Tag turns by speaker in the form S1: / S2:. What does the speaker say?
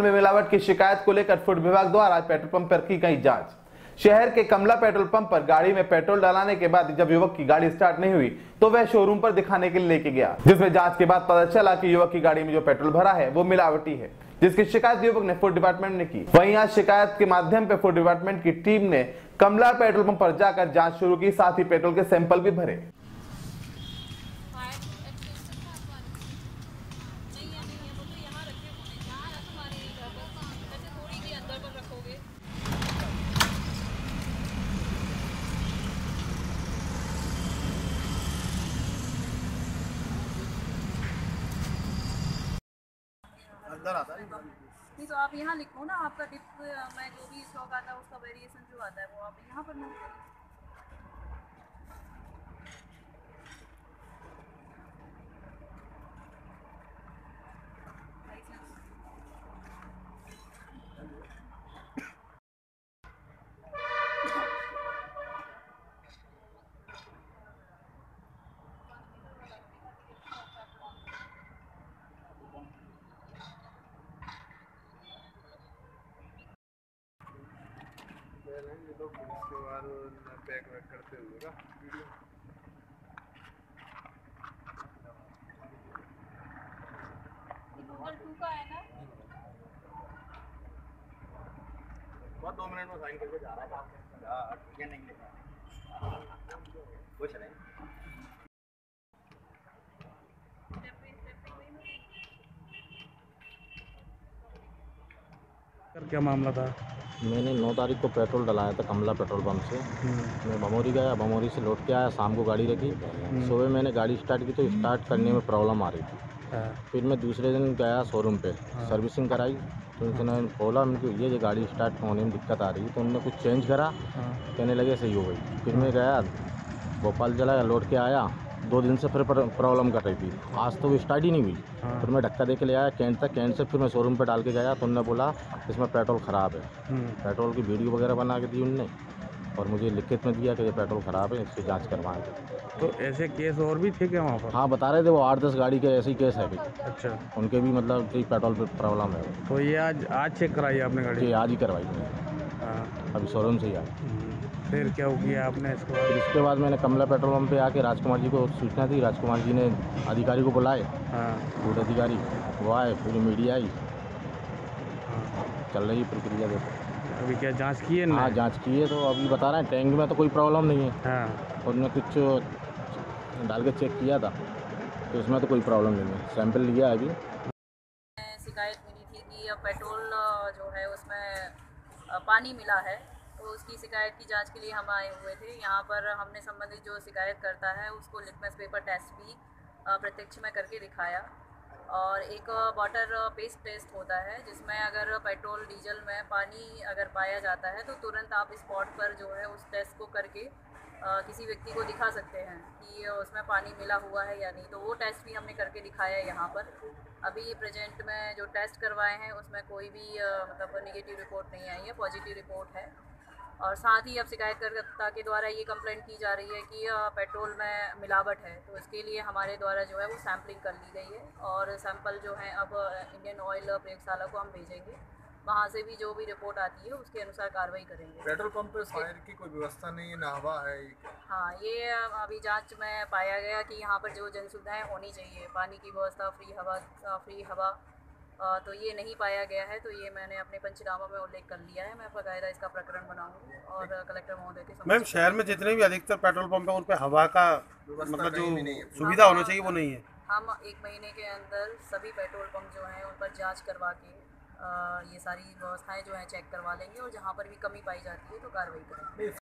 S1: Petrol में मिलावट की शिकायत को लेकर फ़ूड विभाग द्वारा पेट्रोल पंप पर की गई जाँच। शहर के कमला पेट्रोल पंप पर गाड़ी में पेट्रोल डलाने के बाद जब युवक की गाड़ी स्टार्ट नहीं हुई तो वह शोरूम पर दिखाने के लिए लेके गया, जिसमें जाँच के बाद पता चला कि युवक की गाड़ी में जो पेट्रोल भरा है, वो मिलावटी है, जिसकी शिकायत युवक ने फ़ूड डिपार्टमेंट ने की। वहीं आज शिकायत के माध्यम पे फ़ूड डिपार्टमेंट की टीम ने कमला पेट्रोल पंप पर जाकर जाँच शुरू की, साथ ही पेट्रोल के सैंपल भी भरे
S2: फायर एक्सटेंशन का आपका नहीं है नहीं है वो तो यहाँ रखे होंगे जहाँ है तुम्हारे घर पर ऐसे थोड़ी के अंदर पर रखोगे
S3: अंदर आता है
S2: नहीं तो आप यहाँ लिखो ना, आपका डिप मैं जो भी स्टॉक आता है उसका वेरिएशन जो आता है, वो आप यहाँ पर नोट
S3: लोग इसके बाद पैक वैक करते हुए का वीडियो.
S2: गूगल टू का है ना?
S3: बहुत दो मिनट में साइन करके जा रहा है ठीक नहीं कुछ नहीं
S2: स्टेप बाई स्टेप वही ना
S4: सर क्या मामला था?
S5: मैंने नौ तारीख को पेट्रोल डलाया था कमला पेट्रोल पंप से। मैं भमोरी गया भमोरी से लौट के आया शाम को गाड़ी रखी। सुबह मैंने गाड़ी स्टार्ट की तो स्टार्ट करने में प्रॉब्लम आ रही थी।
S4: हाँ,
S5: फिर मैं दूसरे दिन गया शोरूम पे सर्विसिंग कराई। तो उन्होंने बोला उनको ये जो गाड़ी स्टार्ट होने में दिक्कत आ रही है तो उन्होंने कुछ चेंज करा।
S4: हाँ,
S5: कहने लगे सही हो गई। फिर मैं गया भोपाल चला लौट के आया। दो दिन से फिर प्रॉब्लम कर रही थी। आज तो वो स्टार्ट ही नहीं हुई।
S4: हाँ।
S5: फिर मैं धक्का दे के ले आया कैंट तक कैंट से फिर मैं शोरूम पे डाल के गया। तो उन्होंने बोला इसमें पेट्रोल ख़राब है।
S4: हम्म,
S5: पेट्रोल की वीडियो वगैरह बना के दी उनने। और मुझे लिखित में दिया कि ये पेट्रोल ख़राब है इसकी जाँच करवाएँगे
S4: तो ऐसे केस और भी थे क्या वहाँ पर?
S5: हाँ बता रहे थे वो आठ दस गाड़ी के ऐसे ही केस है। भाई
S4: अच्छा।
S5: उनके भी मतलब कि पेट्रोल पे प्रॉब्लम है।
S4: तो ये आज आज चेक कराई आपने गाड़ी?
S5: आज ही करवाई। मैंने
S4: हाँ,
S5: अभी शोरूम से ही आई
S4: फिर क्या हो गया आपने इसके
S5: फिर
S4: बाद
S5: इसके बाद मैंने कमला पेट्रोल पंप पे आके राजकुमार जी को सूचना दी। राजकुमार जी ने अधिकारी को बुलाए।
S4: हाँ।
S5: फ़ूड अधिकारी वो आए पूरी मीडिया आई।
S4: हाँ।
S5: चल रही प्रक्रिया देखो।
S4: अभी क्या जाँच की है ना
S5: हाँ जाँच की है तो अभी बता रहे हैं टैंक में तो कोई प्रॉब्लम नहीं है।
S4: हाँ।
S5: और उन्होंने कुछ डाल के चेक किया था तो इसमें तो कोई प्रॉब्लम नहीं है। सैंपल लिया है अभी।
S2: शिकायत मिली थी कि पेट्रोल जो है उसमें पानी मिला है। तो उसकी शिकायत की जाँच के लिए हम आए हुए थे। यहाँ पर हमने संबंधित जो शिकायत करता है, उसको लिटमस पेपर टेस्ट भी प्रत्यक्ष में करके दिखाया। और एक वाटर पेस्ट टेस्ट होता है, जिसमें अगर पेट्रोल डीजल में पानी अगर पाया जाता है तो तुरंत आप स्पॉट पर जो है उस टेस्ट को करके किसी व्यक्ति को दिखा सकते हैं कि उसमें पानी मिला हुआ है या नहीं। तो वो टेस्ट भी हमने करके दिखाया है यहाँ पर। अभी प्रेजेंट में जो टेस्ट करवाए हैं, उसमें कोई भी मतलब नेगेटिव रिपोर्ट नहीं आई है पॉजिटिव रिपोर्ट है। और साथ ही अब शिकायतकर्ता के द्वारा ये कंप्लेंट की जा रही है कि पेट्रोल में मिलावट है। तो इसके लिए हमारे द्वारा जो है वो सैम्पलिंग कर ली गई है और सैंपल जो है अब इंडियन ऑयल प्रयोगशाला को हम भेजेंगे। वहाँ से भी जो भी रिपोर्ट आती है उसके अनुसार कार्रवाई करेंगे।
S3: पेट्रोल पंप पे फायर की कोई व्यवस्था नहीं है ना हवा है
S2: हाँ ये अभी जाँच में पाया गया कि यहाँ पर जो जन सुविधाएँ होनी चाहिए पानी की व्यवस्था फ्री हवा फ्री हवा तो ये नहीं पाया गया है तो ये मैंने अपने पंचनामा में उल्लेख कर लिया है। मैं बाकायदा इसका प्रकरण बनाऊँगी और कलेक्टर महोदय के
S6: मैम शहर में जितने भी अधिकतर पेट्रोल पंप है उन पर हवा का मतलब जो
S3: नहीं
S6: सुविधा होना चाहिए वो नहीं है।
S2: हम एक महीने के अंदर सभी पेट्रोल पंप जो हैं उन पर जाँच करवा के ये सारी व्यवस्थाएँ जो हैं चेक करवा लेंगे और जहाँ पर भी कमी पाई जाती है तो कार्रवाई करेंगे।